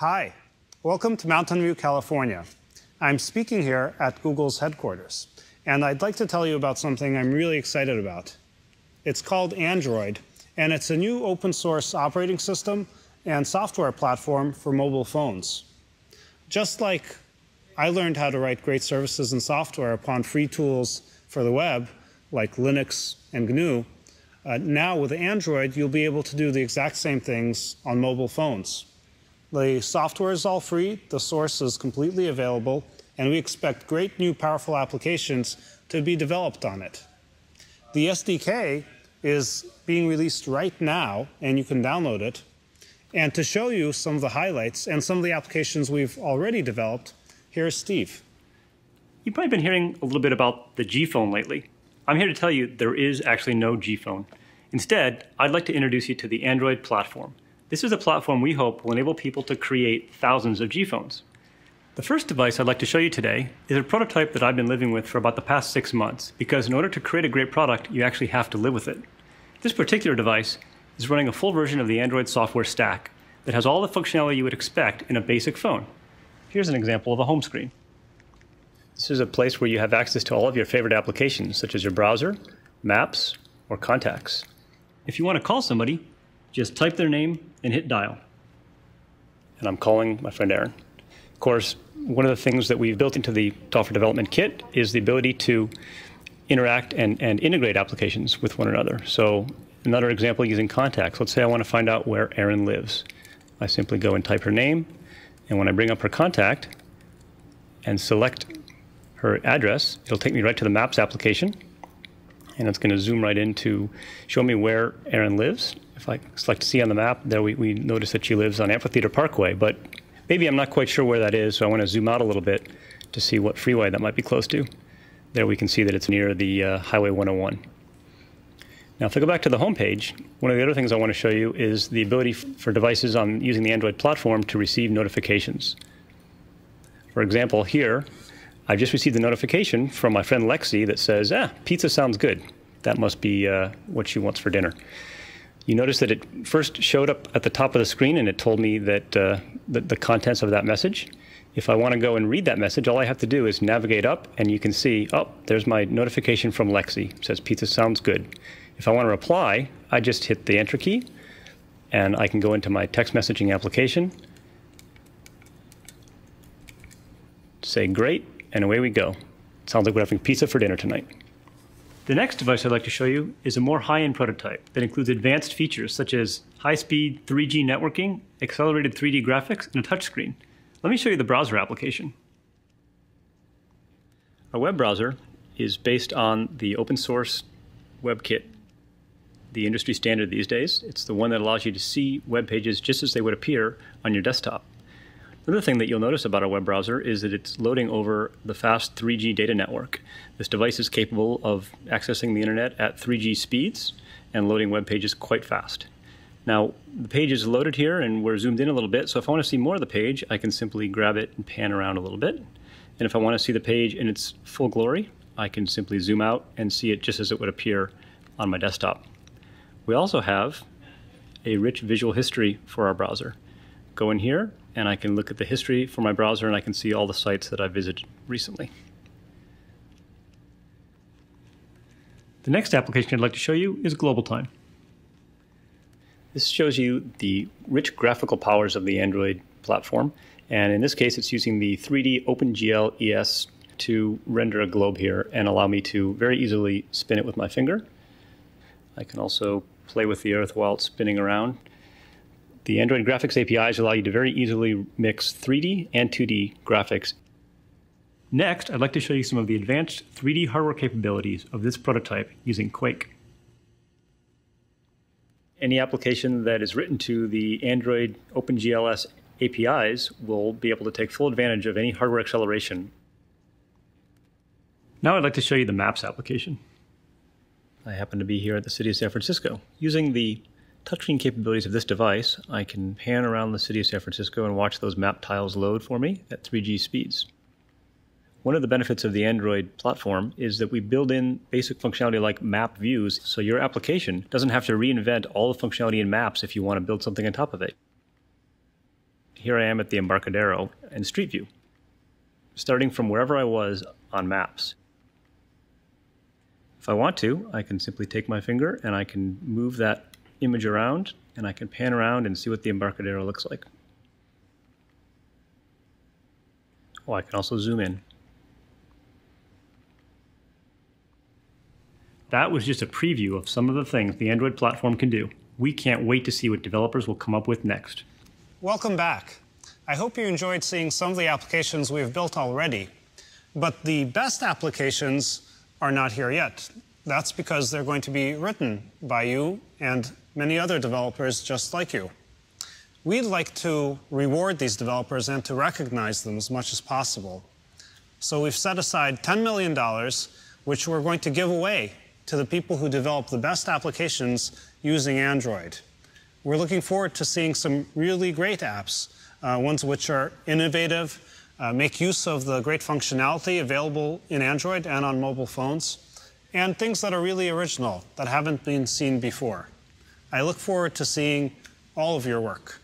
Hi, welcome to Mountain View, California. I'm speaking here at Google's headquarters, and I'd like to tell you about something I'm really excited about. It's called Android, and it's a new open source operating system and software platform for mobile phones. Just like I learned how to write great services and software upon free tools for the web, like Linux and GNU, uh, now with Android, you'll be able to do the exact same things on mobile phones. The software is all free, the source is completely available, and we expect great new powerful applications to be developed on it. The SDK is being released right now, and you can download it. And to show you some of the highlights and some of the applications we've already developed, here's Steve. You've probably been hearing a little bit about the G phone lately. I'm here to tell you there is actually no G phone. Instead, I'd like to introduce you to the Android platform. This is a platform we hope will enable people to create thousands of G phones. The first device I'd like to show you today is a prototype that I've been living with for about the past six months, because in order to create a great product, you actually have to live with it. This particular device is running a full version of the Android software stack that has all the functionality you would expect in a basic phone. Here's an example of a home screen. This is a place where you have access to all of your favorite applications, such as your browser, maps, or contacts. If you want to call somebody, just type their name and hit dial. And I'm calling my friend Aaron. Of course, one of the things that we've built into the software development kit is the ability to interact and, and integrate applications with one another. So another example using contacts. Let's say I want to find out where Erin lives. I simply go and type her name, and when I bring up her contact and select her address, it'll take me right to the Maps application, and it's going to zoom right in to show me where Erin lives. If I select to see on the map, there we, we notice that she lives on Amphitheater Parkway, but Maybe I'm not quite sure where that is, so I want to zoom out a little bit to see what freeway that might be close to. There we can see that it's near the uh, Highway 101. Now, if I go back to the home page, one of the other things I want to show you is the ability for devices on using the Android platform to receive notifications. For example, here, I've just received a notification from my friend Lexi that says, ah, pizza sounds good. That must be uh, what she wants for dinner you notice that it first showed up at the top of the screen and it told me that uh, the, the contents of that message. If I want to go and read that message, all I have to do is navigate up and you can see, oh, there's my notification from Lexi. It says pizza sounds good. If I want to reply, I just hit the enter key and I can go into my text messaging application, say great, and away we go. sounds like we're having pizza for dinner tonight. The next device I'd like to show you is a more high-end prototype that includes advanced features such as high-speed 3G networking, accelerated 3D graphics, and a touchscreen. Let me show you the browser application. Our web browser is based on the open source WebKit, the industry standard these days. It's the one that allows you to see web pages just as they would appear on your desktop. Another thing that you'll notice about our web browser is that it's loading over the fast 3G data network. This device is capable of accessing the internet at 3G speeds and loading web pages quite fast. Now, the page is loaded here and we're zoomed in a little bit, so if I want to see more of the page, I can simply grab it and pan around a little bit. And if I want to see the page in its full glory, I can simply zoom out and see it just as it would appear on my desktop. We also have a rich visual history for our browser. Go in here and I can look at the history for my browser and I can see all the sites that I've visited recently. The next application I'd like to show you is Global Time. This shows you the rich graphical powers of the Android platform, and in this case it's using the 3D OpenGL ES to render a globe here and allow me to very easily spin it with my finger. I can also play with the earth while it's spinning around the Android graphics APIs allow you to very easily mix 3D and 2D graphics. Next, I'd like to show you some of the advanced 3D hardware capabilities of this prototype using Quake. Any application that is written to the Android OpenGL ES APIs will be able to take full advantage of any hardware acceleration. Now I'd like to show you the Maps application. I happen to be here at the city of San Francisco. Using the touchscreen capabilities of this device, I can pan around the city of San Francisco and watch those map tiles load for me at 3G speeds. One of the benefits of the Android platform is that we build in basic functionality like map views, so your application doesn't have to reinvent all the functionality in maps if you want to build something on top of it. here I am at the Embarcadero in Street View, starting from wherever I was on maps. If I want to, I can simply take my finger and I can move that image around and I can pan around and see what the Embarcadero looks like. Oh, I can also zoom in. That was just a preview of some of the things the Android platform can do. We can't wait to see what developers will come up with next. Welcome back. I hope you enjoyed seeing some of the applications we've built already. But the best applications are not here yet. That's because they're going to be written by you and many other developers just like you. We'd like to reward these developers and to recognize them as much as possible. So we've set aside $10 million, which we're going to give away to the people who develop the best applications using Android. We're looking forward to seeing some really great apps, uh, ones which are innovative, uh, make use of the great functionality available in Android and on mobile phones, and things that are really original that haven't been seen before. I look forward to seeing all of your work.